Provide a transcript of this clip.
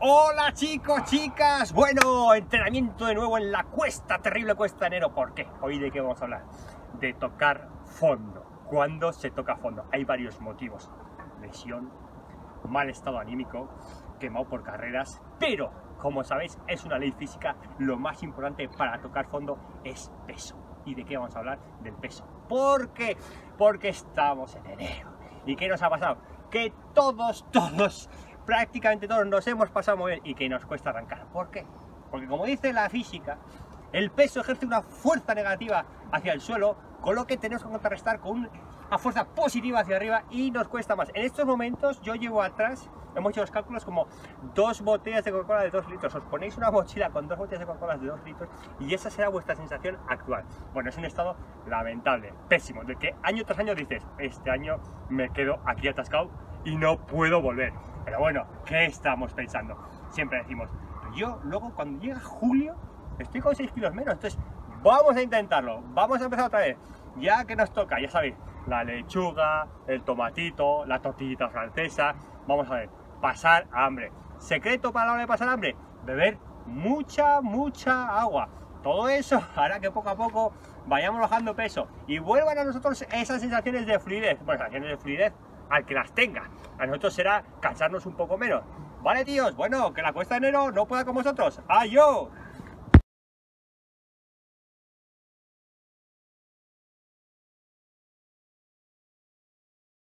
Hola chicos, chicas, bueno, entrenamiento de nuevo en la cuesta, terrible cuesta de enero, ¿por qué? Hoy de qué vamos a hablar? De tocar fondo, ¿cuándo se toca fondo? Hay varios motivos, lesión, mal estado anímico, quemado por carreras, pero como sabéis es una ley física, lo más importante para tocar fondo es peso. ¿Y de qué vamos a hablar? Del peso. ¿Por qué? Porque estamos en enero. ¿Y qué nos ha pasado? Que todos, todos prácticamente todos nos hemos pasado muy bien y que nos cuesta arrancar. ¿Por qué? Porque como dice la física, el peso ejerce una fuerza negativa hacia el suelo, con lo que tenemos que contrarrestar con una fuerza positiva hacia arriba y nos cuesta más. En estos momentos yo llevo atrás, hemos hecho los cálculos como dos botellas de Coca-Cola de 2 litros. Os ponéis una mochila con dos botellas de Coca-Cola de 2 litros y esa será vuestra sensación actual. Bueno, es un estado lamentable, pésimo, de que año tras año dices, este año me quedo aquí atascado y no puedo volver. Pero bueno, ¿qué estamos pensando? Siempre decimos, yo luego cuando llega julio estoy con 6 kilos menos, entonces vamos a intentarlo, vamos a empezar otra vez. Ya que nos toca, ya sabéis, la lechuga, el tomatito, la tortillita francesa, vamos a ver, pasar hambre. Secreto para la hora de pasar hambre, beber mucha, mucha agua. Todo eso hará que poco a poco vayamos bajando peso y vuelvan a nosotros esas sensaciones de fluidez. Bueno, sensaciones de fluidez al que las tenga. A nosotros será cansarnos un poco menos. Vale, tíos, bueno, que la cuesta de enero no pueda con vosotros. ¡Adiós!